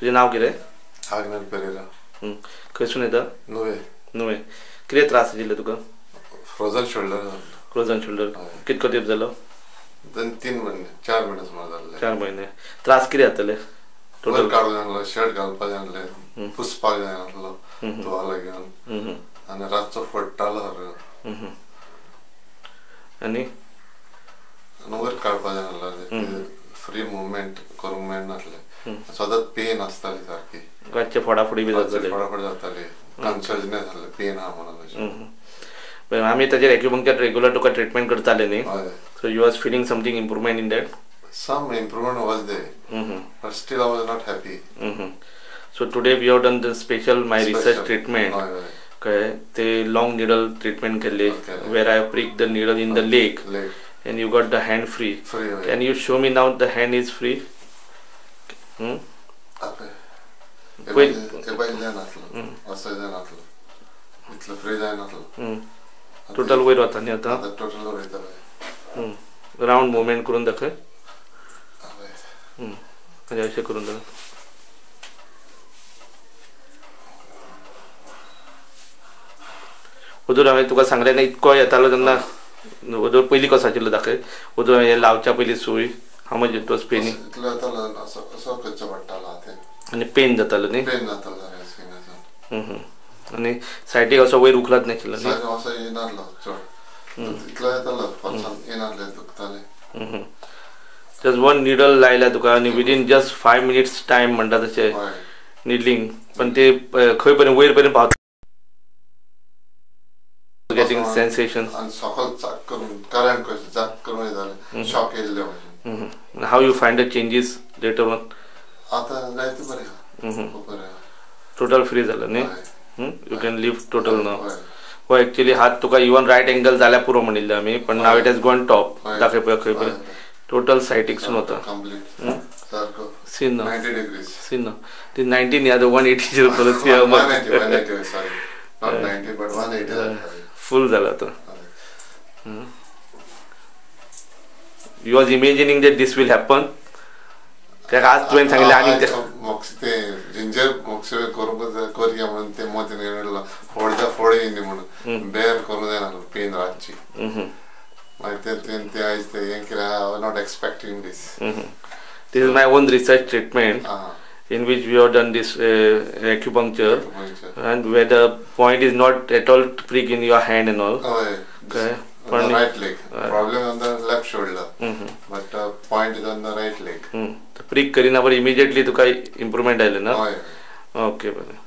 तुजें नांव कितें आग्नेल पेरेरा. हं. खंयसून येता? नुवे. नुवें. कितें त्रास आशिल्ले तुका? Frozen shoulder. And shoulder. हय. कितको तेंप जालो दोन तीन महिने चार महिने सुमार जाल्ले चार म्हयने त्रास कितें जाताले टोटल काडूंक जाय आसलो शर्ट घालपाक जाय आसलें पुसपाक जाय आसलो तुवालो घेवन आनी रातचो फडटालो सारको आनी वयर काडपाक जाय आसलो फ्री मुवमेंट करूंक मेळनासलें सदांच पेन आसताली सारकी रातचे फोडाफोडी बी जाताले. फटाफट जाताली. कन्शसनेस जाल्ले पेन आहा म्हणून पण आमी ताजेर एक्युपंक्चर रेगुलर तुका ट्रिटमेंट करताले न्ही so you was feeling something improvement in that some improvement was there. but still I was not happy. So today we have done the special my research. Treatment कळ्ळें ते long needle treatment केल्ली Okay. Where I prick the needle in the leg leg. and you got the hand free. free हय Can you show me now the hand is free? Hmm? आपले हे Wait. पहिले- हे पहिले जाय नासलो असं जाय नासलो इतलं फ्री नासलो Hmm. टोटल वयर वता न्ही आतां टोटल वयता पळय रावंड मुवमेंट करून दाखय. म्हणजे अशें करून दाखय ओदूर हांवें तुका सांगलें ना इतको येतालो तेन्ना ओदूर पयलीं कसो आशिल्लो दाखय ओदूर हें लावच्या पयलीं सूय मच इट वॉज पेनी इतलो असो असो पडटालो आनी पेन जातालो न्ही? पेन जातालो हम्म. आनी सायडीक असो वयर उखलात न्ही सारको असो येनासलो चड इतलो येतालो दुखताले. जस्ट वन निडल लायल्या तुका आनी within just five minutes time म्हणटा तशें निडलिंग पण ते खंय पर्यंत वयर पर्यंत पावता गेटिंग सेन्सेशन आनी सकयल चाक करून करंट कशें चाक करून येताले shock येयल्ले how you find the changes later on आतां बरें आहा खूब बरें. आहा टोटल फ्री जालो न्ही. You can leave total now हय. हो एक्चुअली हात तुका इवन रायट एंगल जाल्यार पुरो म्हणिल्ले आमी पण now it has gone top हय. दाखय पळय खंय हय. पर्यंत टोटल सायटीकसून कंप्लीट सारको सीन ना. 90 डिग्रीज सीन ना. ती नायन्टीन या वन एटीचेर परत सी 180 180 sorry. Not 90 but 180 जाता फुल जाला तो You was imagining that this will happen ताका आज तुवें सांगलें आनी ते मोक्स ते जिंजर मोक्स करूंक जाय करया म्हणून ते मोतीन येयलो फोडता फोडे न्ही म्हणून बेर करूंक जायना पेन रातची मागीर ते तुवें ते आयज ते हें कितें I not expecting this This is my own research treatment आहा in which we have done this uh, acupuncture गोंयचे and where the point is not at all prick in your hand and all. हय Okay. on the right leg problem on the left सोडलं but point is on right leg free करीन आपण immediately तू काही improvement आले ना? Okay बरं.